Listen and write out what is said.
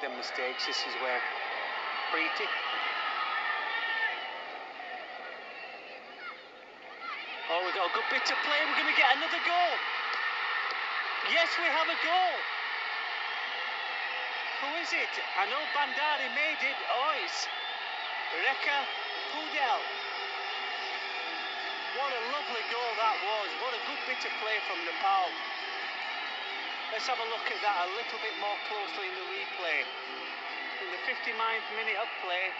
them mistakes. This is where Preeti. Oh, we got a good bit to play. We're going to get another goal. Yes, we have a goal. Who is it? I know Bhandari made it. Oh, it's Rekha Poudel. What a lovely goal that was. What a good bit of play from Nepal. Let's have a look at that a little bit more closely in the replay. In the 59th minute of play,